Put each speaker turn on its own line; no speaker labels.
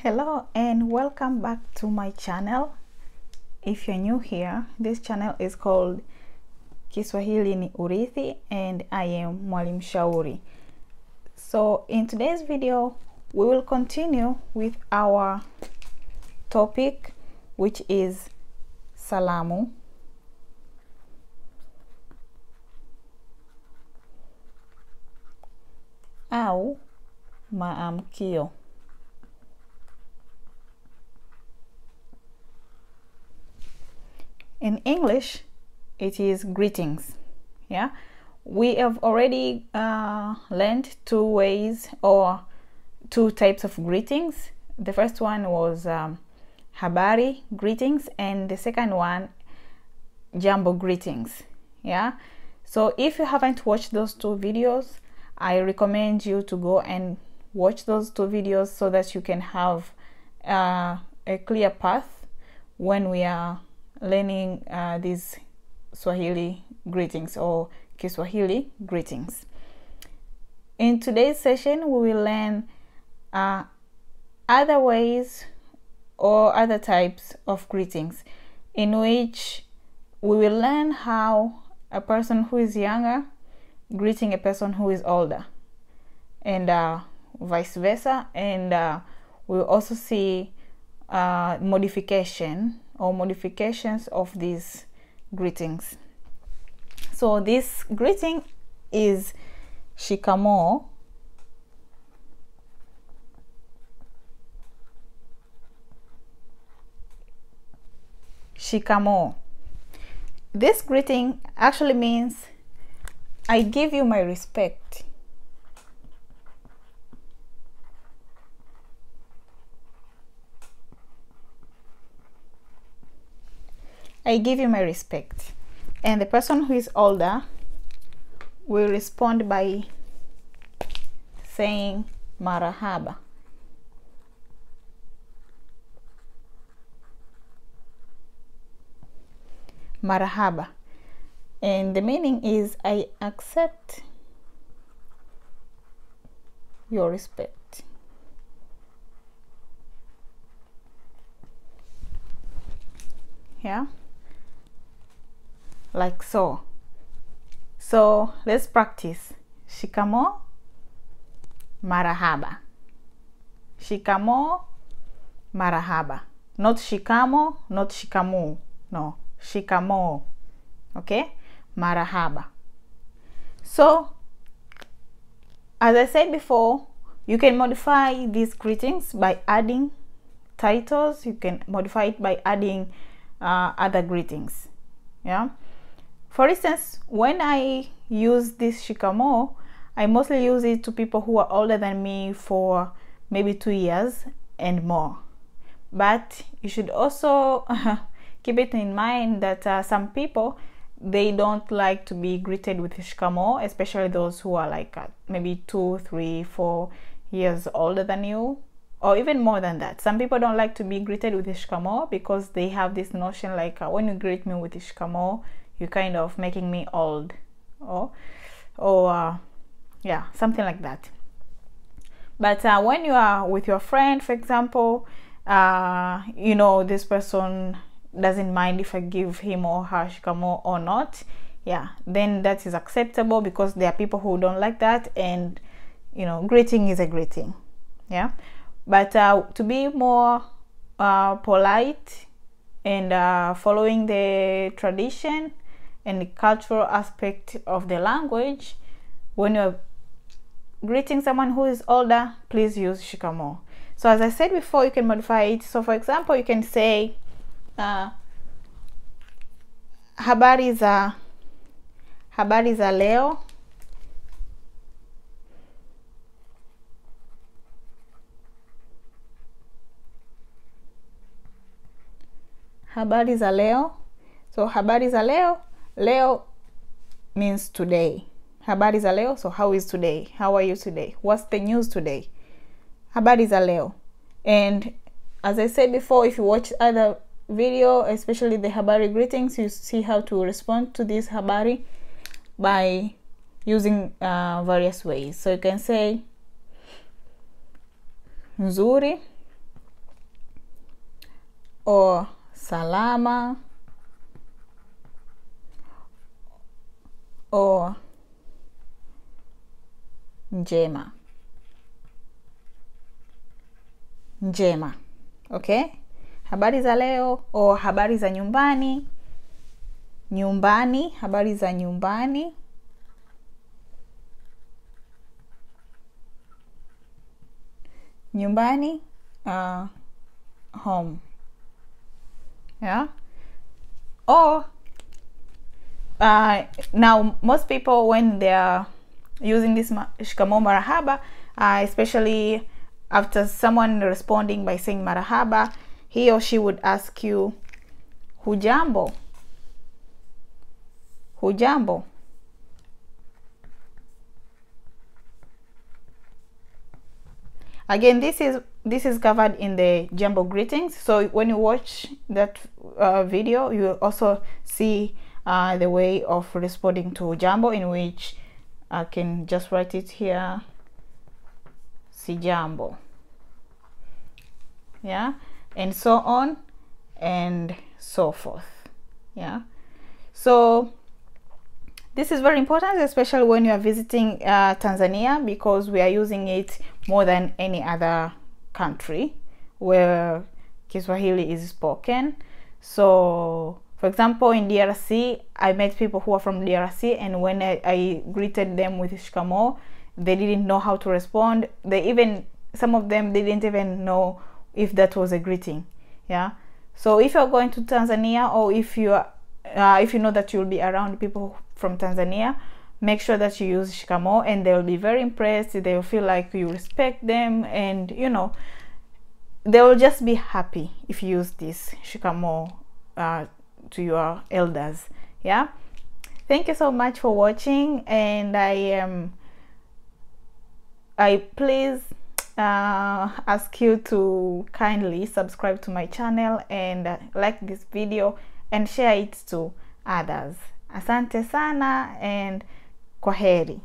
Hello and welcome back to my channel. If you're new here, this channel is called Kiswahili ni Urithi and I am mwalim Shauri. So in today's video, we will continue with our topic which is salamu. au maamkio. In English, it is greetings. Yeah, we have already uh, learned two ways or two types of greetings. The first one was um, habari greetings, and the second one, jambo greetings. Yeah, so if you haven't watched those two videos, I recommend you to go and watch those two videos so that you can have uh, a clear path when we are learning uh, these Swahili greetings or Kiswahili greetings. In today's session, we will learn uh, other ways or other types of greetings in which we will learn how a person who is younger greeting a person who is older and uh, vice versa and uh, we'll also see uh, modification or modifications of these greetings. So this greeting is shikamo. Shikamo. This greeting actually means I give you my respect. I give you my respect. And the person who is older will respond by saying marahaba. Marahaba and the meaning is I accept your respect. Yeah, like so. So let's practice. Shikamo, marahaba. Shikamo, marahaba. Not shikamo, not shikamu. No, shikamo. Okay marahaba. So, as I said before, you can modify these greetings by adding titles. You can modify it by adding uh, other greetings. Yeah. For instance, when I use this shikamo, I mostly use it to people who are older than me for maybe two years and more. But you should also keep it in mind that uh, some people they don't like to be greeted with shikamo, especially those who are like uh, maybe two, three, four years older than you, or even more than that. Some people don't like to be greeted with shikamo because they have this notion like uh, when you greet me with shikamo, you're kind of making me old, or, or uh, yeah, something like that. But uh, when you are with your friend, for example, uh, you know this person doesn't mind if I give him or her shikamo or not, yeah, then that is acceptable because there are people who don't like that, and you know, greeting is a greeting, yeah. But uh, to be more uh, polite and uh, following the tradition and the cultural aspect of the language, when you're greeting someone who is older, please use shikamo. So as I said before, you can modify it. So for example, you can say uh, habari za habari za leo habari za leo so habari za leo leo means today. Habari za leo? So how is today? How are you today? What's the news today? Habari za leo. And as i said before if you watch other video especially the habari greetings you see how to respond to this habari by using uh, various ways. So you can say nzuri or salama or njema. Njema. Okay? Habari za leo? O habari za nyumbani? Nyumbani? Habari za nyumbani? Nyumbani? Uh, home. Yeah? Or uh, now most people when they're using this shikamo marahaba uh, especially after someone responding by saying marahaba he or she would ask you hujambo? Hujambo. Again this is this is covered in the jambo greetings. So when you watch that uh, video you also see uh, the way of responding to jambo in which i can just write it here. Si jambo. Yeah? And so on and so forth. Yeah? So this is very important especially when you are visiting uh, tanzania because we are using it more than any other country where kiswahili is spoken. So for example in drc i met people who are from drc and when i, I greeted them with shikamo they didn't know how to respond. They even some of them didn't even know if that was a greeting yeah? So if you're going to tanzania or if you are uh, if you know that you'll be around people from tanzania make sure that you use shikamo and they'll be very impressed. They'll feel like you respect them and you know they will just be happy if you use this shikamo uh, to your elders yeah? Thank you so much for watching and i am um, i please uh, ask you to kindly subscribe to my channel and uh, like this video and share it to others. Asante sana and kwaheri